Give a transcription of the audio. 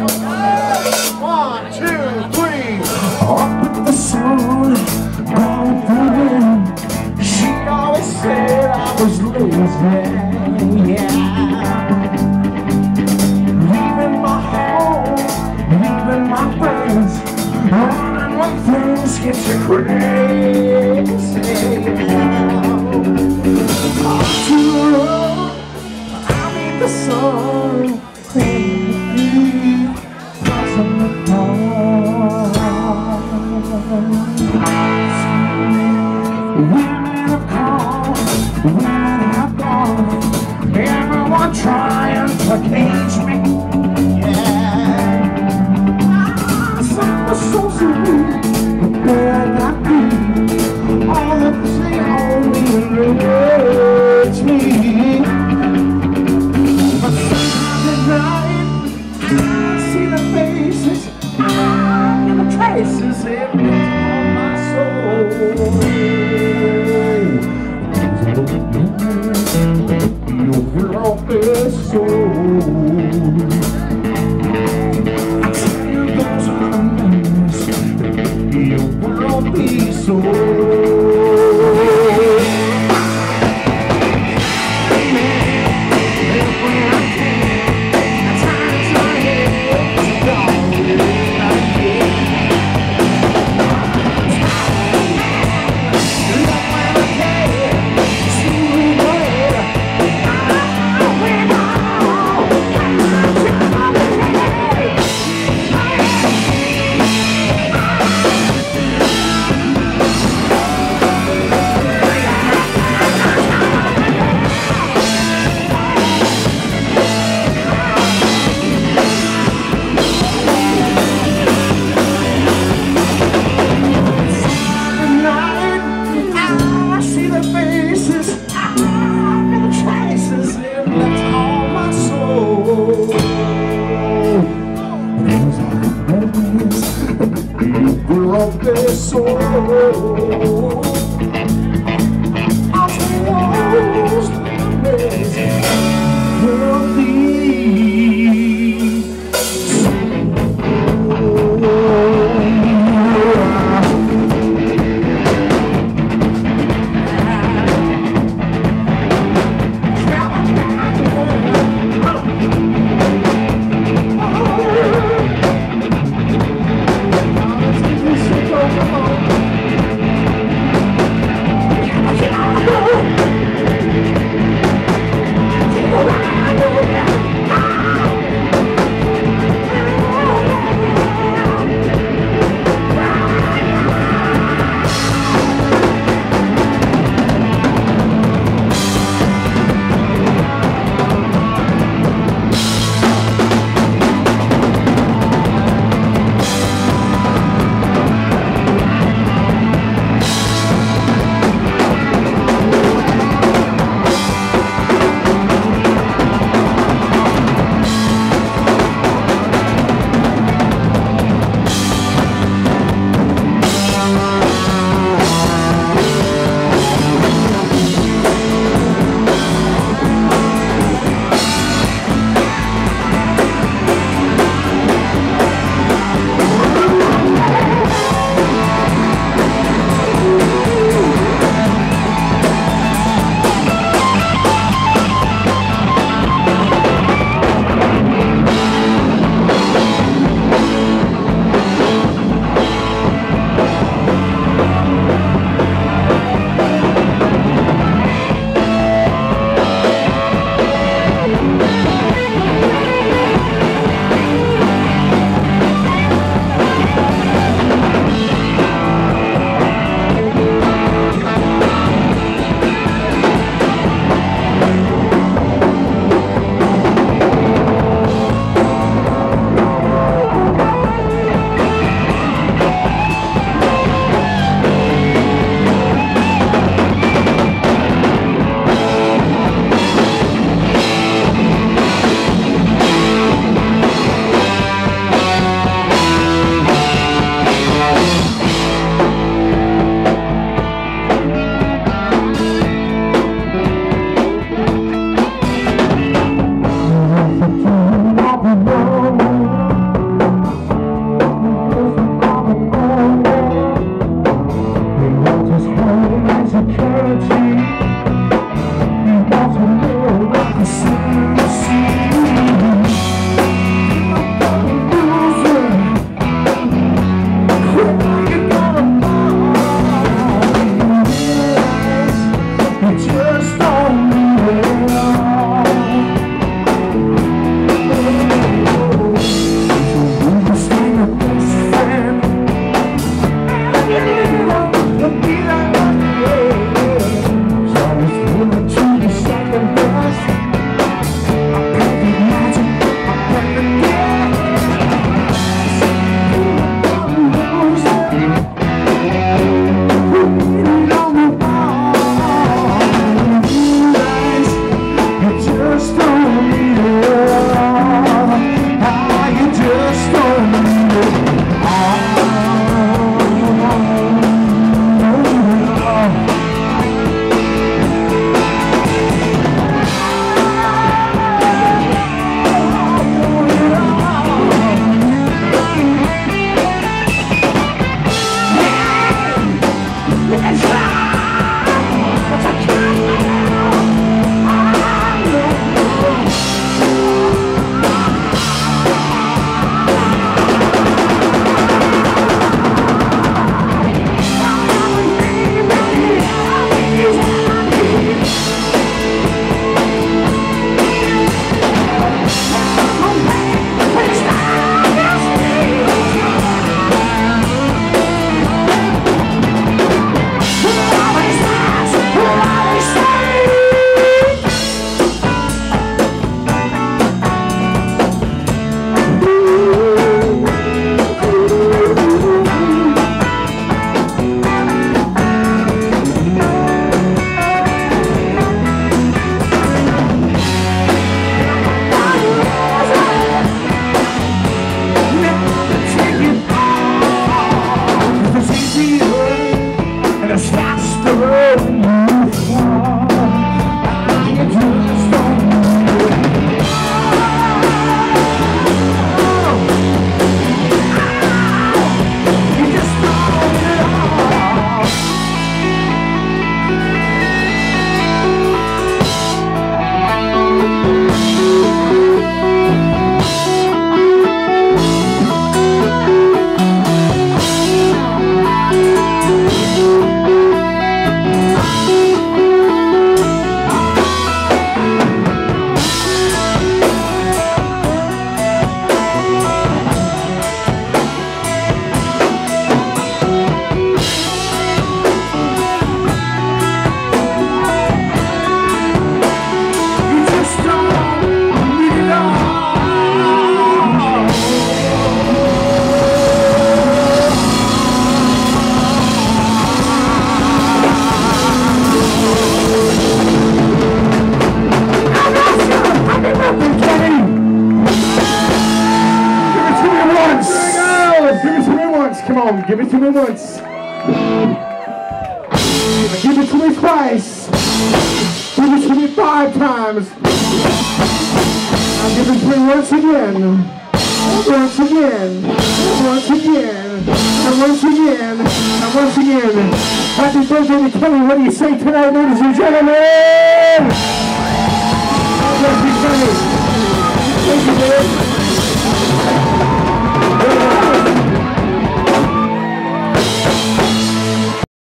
One, two, three. Up with the sun, down with the. She always said I was lazy, yeah. Leaving my home, leaving my friends, running when things get you crazy. Trying to cage me. Yeah. Are so sweet, but not me. All enrich memories, we're Come on, give it to me once. Give it to me twice. Give it to me five times. Now give it to me once again. Once again. Once again. And once again. And once again. Happy birthday to Kelly. What do you say tonight, ladies and gentlemen? Kelly. Thank you.